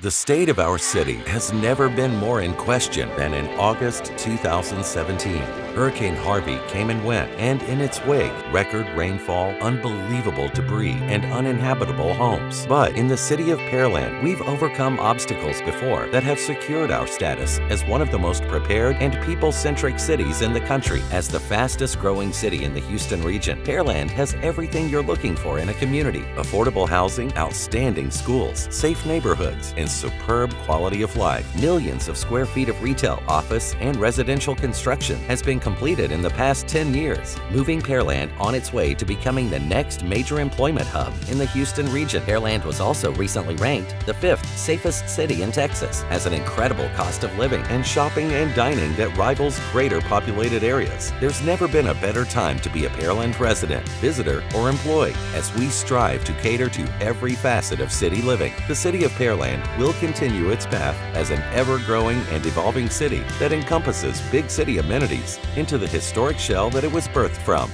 The state of our city has never been more in question than in August 2017. Hurricane Harvey came and went, and in its wake, record rainfall, unbelievable debris, and uninhabitable homes. But in the city of Pearland, we've overcome obstacles before that have secured our status as one of the most prepared and people centric cities in the country. As the fastest growing city in the Houston region, Pearland has everything you're looking for in a community affordable housing, outstanding schools, safe neighborhoods, and superb quality of life. Millions of square feet of retail, office, and residential construction has been completed in the past 10 years, moving Pearland on its way to becoming the next major employment hub in the Houston region. Pearland was also recently ranked the fifth safest city in Texas, has an incredible cost of living and shopping and dining that rivals greater populated areas. There's never been a better time to be a Pearland resident, visitor, or employee as we strive to cater to every facet of city living. The city of Pearland will continue its path as an ever growing and evolving city that encompasses big city amenities into the historic shell that it was birthed from.